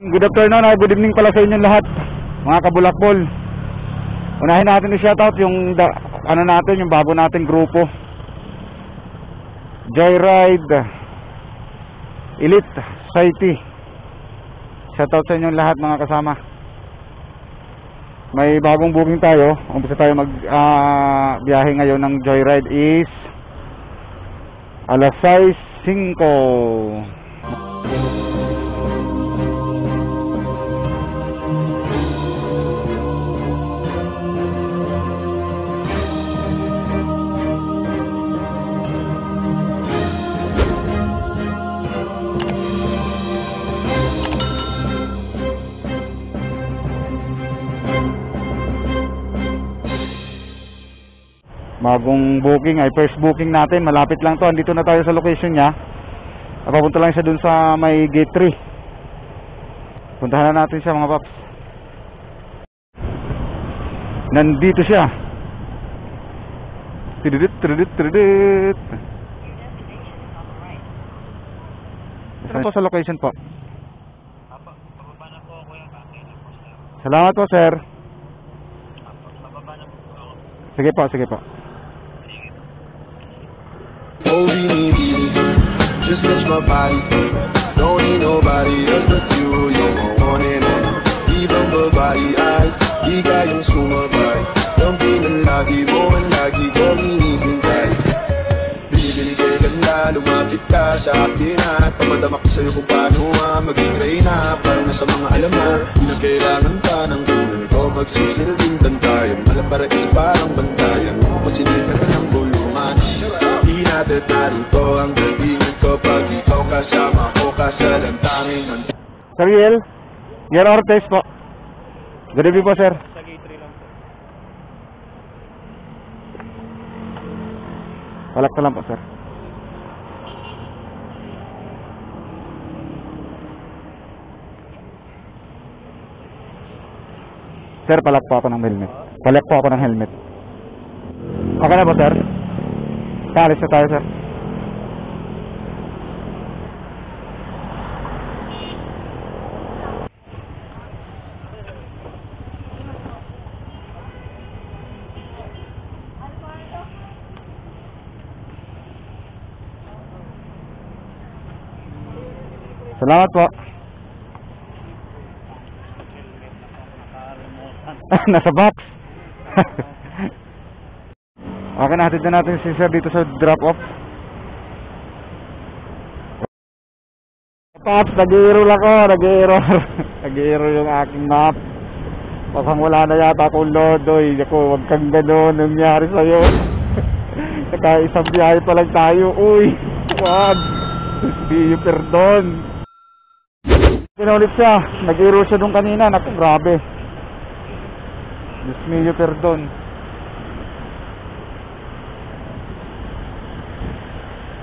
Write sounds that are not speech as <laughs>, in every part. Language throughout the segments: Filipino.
Good afternoon, ah, good evening pala sa inyong lahat, mga kabulakbol. Unahin natin i-shoutout yung da, ano natin, yung bago nating grupo. Joyride Elite Society. Shoutout sa inyong lahat mga kasama. May bagong booking tayo. Umpisa tayo mag ah, biyahe ngayon ng Joyride is alas 6.05. Bagong booking ay first booking natin. Malapit lang to. Andito na tayo sa location niya. Papunta lang siya dun sa may gate 3. Puntahan na natin siya mga paps. Nandito siya. Tididit, tididit, tididit. Saan po sa location po? Salamat po sir. Sige po, sige po. Just touch my body. Don't need nobody else but you. You're my one and only. Ibang babae ay di kayang sumabay. Ang pinalagi mo ang lagi ko hinihintay. Binibili kay ganda, lumapit ka sa akin at Pamadama ko sa'yo kung paano nga maging reyna Parang nasa mga alamat, di na kailangan ka ng tulong Ikaw magsisilbing bantayan, malapara is parang bantayan Pagsinitan ka ng bulungan Di natin narito ang galingan ko Kasama ko kasalantangin ng Sir Riel, Yer Ortiz po. Good evening po sir. Sa gate 3 lang po. Palak ka lang po sir. Sir, palak po ako ng helmet. Palak po ako ng helmet. Okay na po sir? Kaalis na tayo sir. Salamat po. Nakalimutan. <laughs> Nasa box. <laughs> okay, natin na natin si sir dito sa drop off. Pops, nag-error ako, nag-error. <laughs> nag-error yung aking map. Pasang wala na yata akong load, oy. Ako, wag kang gano'n nangyari sa'yo. Saka isang biyahe pa lang tayo, uy. Wag. Hindi perdon. Pinulit siya. Nag-error siya nung kanina. Naku, grabe. Diyos mio, perdon.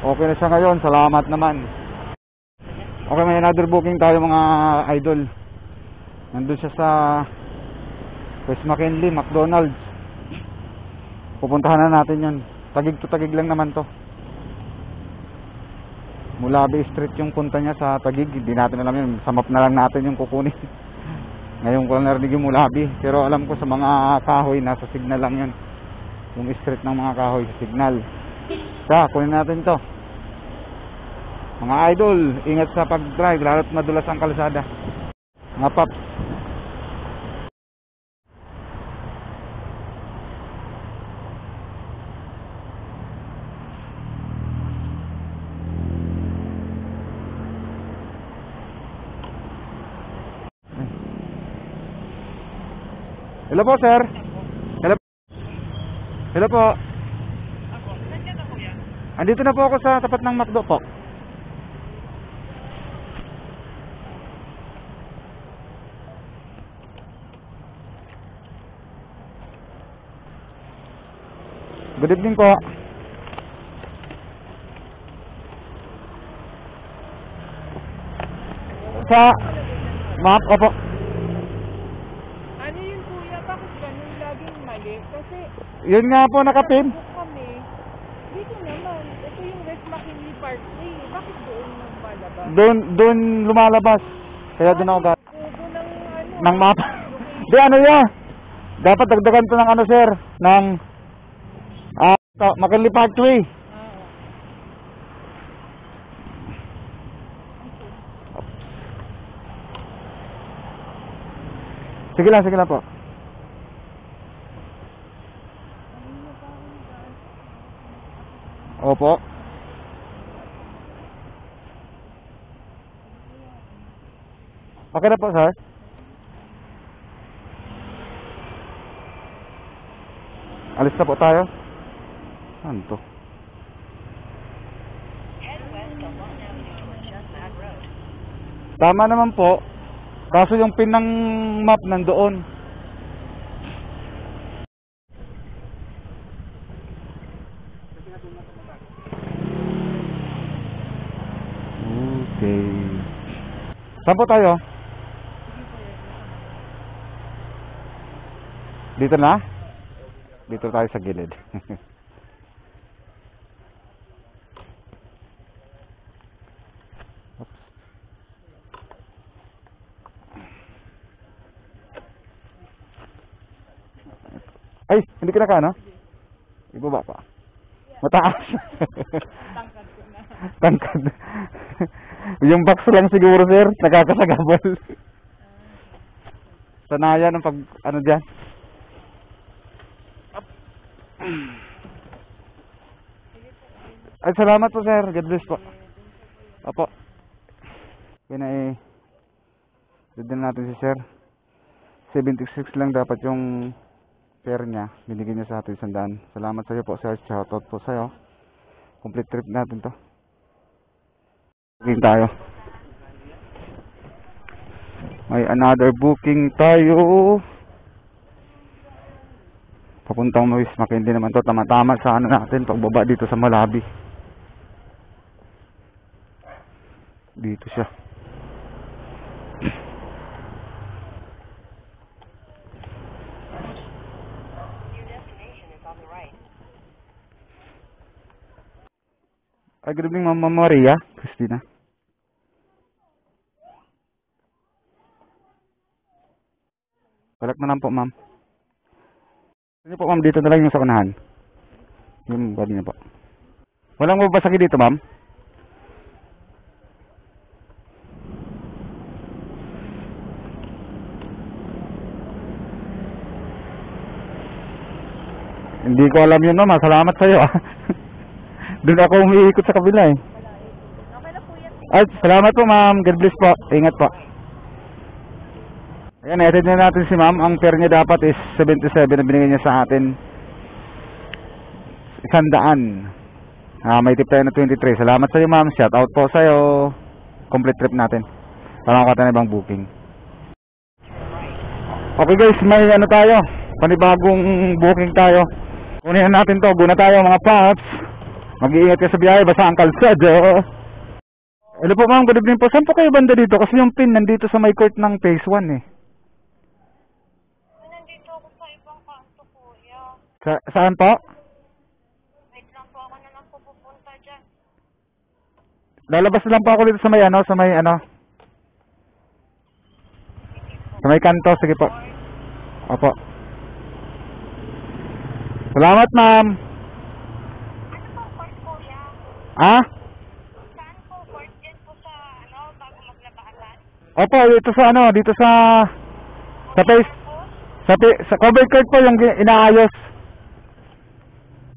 Okay na siya ngayon. Salamat naman. Okay, may another booking tayo mga idol. Nandun siya sa West McKinley, McDonald's. Pupuntahan na natin yun. Tagig to tagig lang naman to. Mulabi Street yung punta niya sa Tagig. Hindi natin alam yun. Sa map na lang natin yung kukunin. <laughs> Ngayon ko narinig yung Mulabi. Pero alam ko sa mga kahoy, nasa signal lang yun. Yung street ng mga kahoy sa signal. Siya, kunin natin to. Mga idol, ingat sa pag-drive. Lalo't madulas ang kalsada. Mga paps. Hello po, sir. Hello. Hello po. Andito na po ako sa tapat ng McDo po. Good evening po. Sa map, opo. Ano yun kuya? Bakit ganun laging mali? Kasi Yun nga po nakapin. book kami. Dito naman. Ito yung West McKinley Parkway. Bakit doon nang malabas? Doon doon lumalabas. Kaya doon ako ga- ng map. <laughs> Di ano yan? Dapat dagdagan to ng ano sir, ng ah uh, McKinley Parkway. Sige lang, sige lang po. Opo. Okay na po, sir. Alis na po tayo. Ano to? Tama naman po. Kaso yung pin ng map nandoon. Okay. Saan po tayo? Dito na? Dito tayo sa gilid. <laughs> Ay, hindi ka naka, no? Ibaba pa. Mataas. <laughs> Tangkad. Yung box lang siguro, sir. Nakakasagabal. <laughs> Sanayan ng pag, ano dyan. Ay, salamat po, sir. God bless po. Opo. Yun ay, din natin si sir. 76 lang dapat yung fare niya. Binigyan niya sa atin sandaan. Salamat sa iyo po, sir. Shoutout po sa iyo. Complete trip natin to. Booking tayo. May another booking tayo. Papuntang Luis Makindi naman to. Tama-tama sa ano natin. Pagbaba dito sa Malabi. Dito siya. Ay, good evening, Ma'am Ma'am Maria. Christina. Balik na lang po, ma'am. Ano po, ma'am? Dito na lang yung sa unahan. Yung body niya po. Walang mabasagi dito, ma'am? Hindi ko alam yun, ma'am. ah. Salamat sa iyo. <laughs> Doon ako umiikot sa kabila eh. Okay na po yan. Ay, salamat po ma'am. God bless po. Ingat po. Ayan, edit na natin si ma'am. Ang fare niya dapat is 77 na binigay niya sa atin. Isandaan. Ah, may tip tayo na 23. Salamat sa iyo ma'am. Shout out po sa iyo. Complete trip natin. Para makata na ibang booking. Okay guys, may ano tayo. Panibagong booking tayo. Kunin na natin to. Guna tayo mga paps. Mag-iingat ka sa biyahe. Basta ang kalsada. Hello po ma'am, good evening po. Saan po kayo banda dito? Kasi yung pin nandito sa may court ng phase 1 eh. Nandito ako sa ibang kanto, kuya. Sa, saan po? Wait lang po ako na lang po pupunta dyan. Lalabas lang po ako dito sa may ano, sa may ano. Sa may kanto, sige po. Opo. Salamat ma'am. Ano po court, kuya? Ah? Saan po court dyan po sa, ano, bago maglabasan? Opo, dito sa ano, dito sa sa Po? sa, sa cover court po yung inaayos.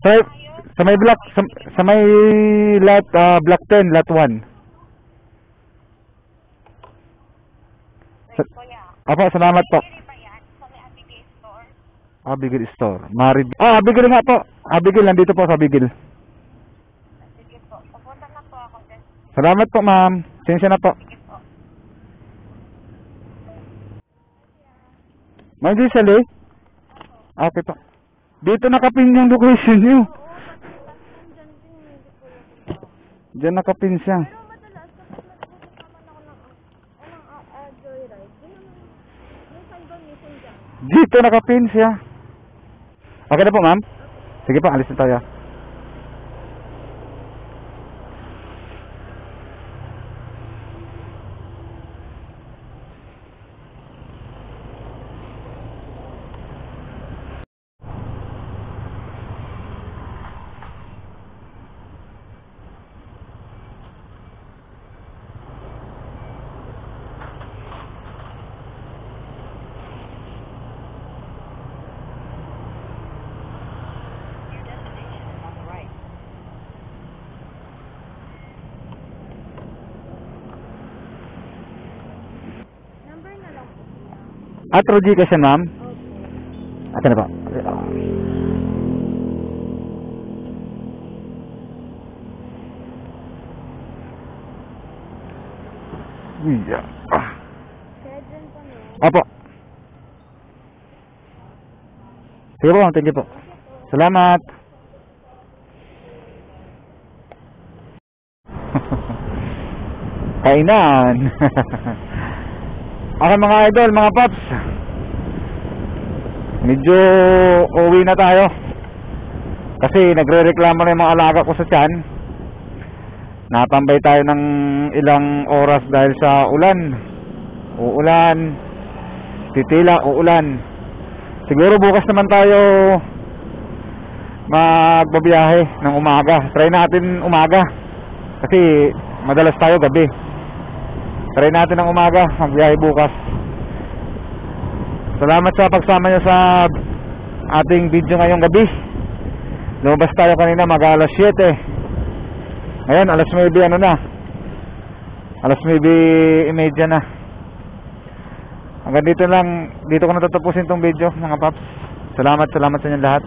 Sa, sa may block sa, sa may lot ah, block 10, lot 1. Sa. Opo, salamat po. Abigail store? Abigail Store. Mari Ah, Abigail nga po. Abigail, nandito po sa Abigail. Sige po. Pupunta na po ako. Salamat po, ma'am. Sensya na po. Sige Ma'am Giselle, eh? Okay po. Dito nakapin yung location niyo. Diyan nakapin siya. Dito nakapin siya. Okay na po, ma'am? Sige po, alis na tayo. At Gcash yan, ma'am? Opo. Asa na po? Yeah. Opo. Sige po. Thank you po. Salamat. <laughs> Kainan. <laughs> okay mga idol, mga paps. Medyo uwi na tayo. Kasi nagre-reklamo na yung mga alaga ko sa tiyan. Natambay tayo ng ilang oras dahil sa ulan. Uulan. Titila, uulan. Siguro bukas naman tayo magbabiyahe ng umaga. Try natin umaga. Kasi madalas tayo gabi. Try natin ng umaga, magbiyahe bukas. Salamat sa pagsama nyo sa ating video ngayong gabi. Lumabas tayo kanina mag alas 7. Ngayon, alas 9 ano na. Alas 9 imedya na. Hanggang dito lang, dito ko natatapusin tong video mga paps. Salamat, salamat sa inyo lahat.